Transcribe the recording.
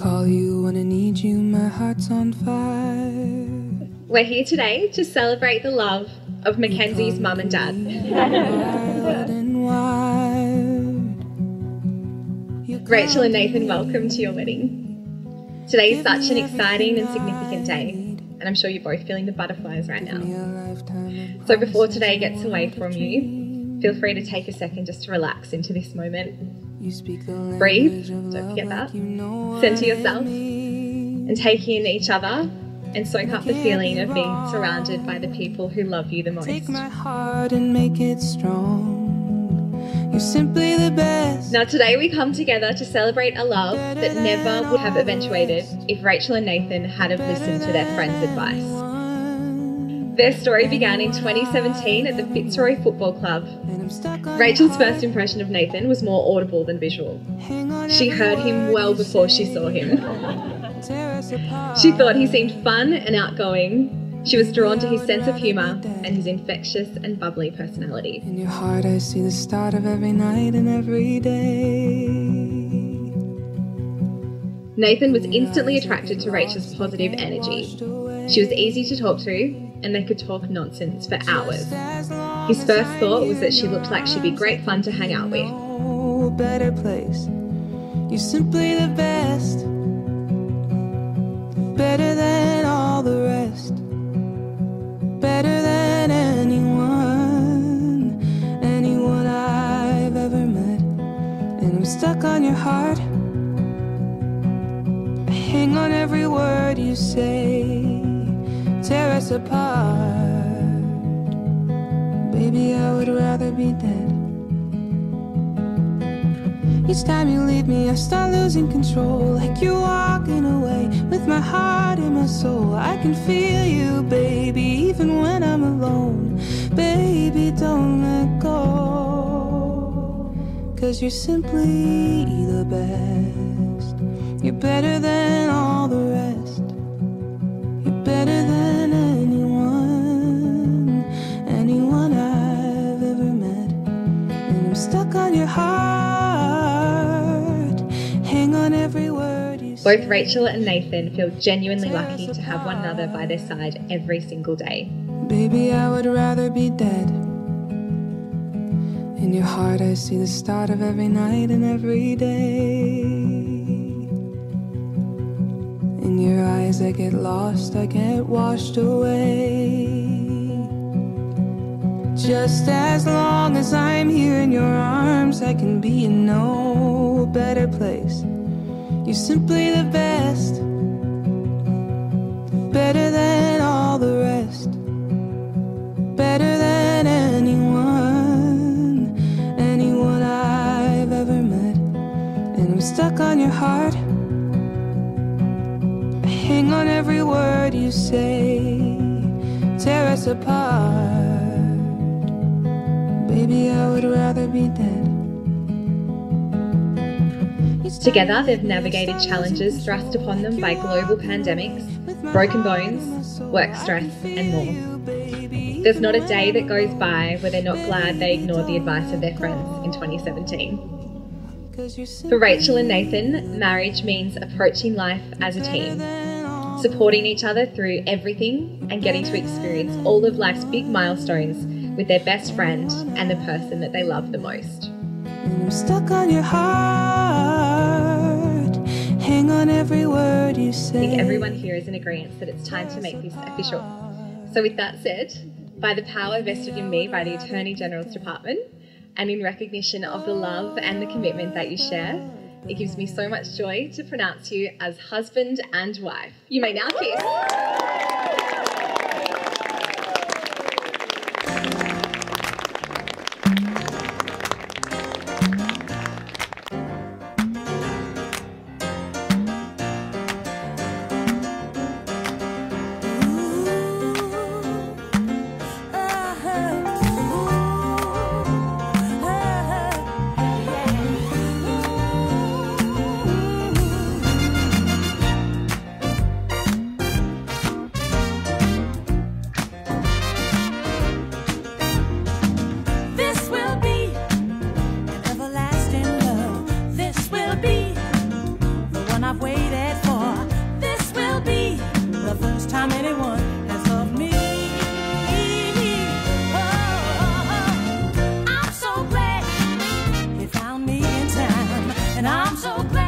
call you when I need you, my heart's on fire. We're here today to celebrate the love of Mackenzie's mum and dad. And Rachael and Nathan, welcome to your wedding. Today is such an exciting and significant day, and I'm sure you're both feeling the butterflies right now. a lifetime of So before today gets away from you, feel free to take a second just to relax into this moment. You speak the Breathe. Don't forget that. you know Center yourself. and take in each other and soak up the feeling of being surrounded by the people who love you the most. Take my heart and make it strong. You're simply the best. Now, today we come together to celebrate a love that never would have eventuated if Rachael and Nathan had have listened to their friend's advice. Their story began in 2017 at the Fitzroy Football Club. And I'm stuck on Rachael's first impression of Nathan was more audible than visual. She heard him well before she saw him. tear us apart. She thought he seemed fun and outgoing. She was drawn to his sense of humour and his infectious and bubbly personality. In your heart, I see the start of every night and every day. Nathan was instantly attracted to Rachael's positive energy. She was easy to talk to, and they could talk nonsense for hours. His first thought was that she looked like she'd be great fun to hang out with. Better place. You're simply the best. Better than all the rest. Better than anyone. Anyone I've ever met. And I'm stuck on your heart. I hang on every word you say. Us apart. Baby, I would rather be dead. Each time you leave me, I start losing control. Like you're walking away with my heart and my soul. I can feel you, baby, even when I'm alone. Baby, don't let go. Cause you're simply the best. You're better than all the rest. You're better than stuck on your heart. Hang on every word you say. Both Rachael and Nathan feel genuinely lucky to have one another by their side every single day. Baby, I would rather be dead. In your heart, I see the start of every night and every day. In your eyes, I get lost, I get washed away. Just as long as I'm here in your arms, I can be in no better place. You're simply the best, better than all the rest better than anyone, anyone I've ever met. And I'm stuck on your heart. I hang on every word you say, tear us apart. Baby, I would rather be dead. Together, they've navigated challenges thrust upon them by global pandemics, broken bones, work stress, and more. There's not a day that goes by where they're not glad they ignored the advice of their friends in 2017. For Rachael and Nathan, marriage means approaching life as a team, supporting each other through everything, and getting to experience all of life's big milestones with their best friend and the person that they love the most. And I'm stuck on your heart. Hang on every word you I think everyone here is in agreement that it's time to make this official. So, with that said, by the power vested in me by the Attorney General's Department, and in recognition of the love and the commitment that you share, it gives me so much joy to pronounce you as husband and wife. You may now kiss. so.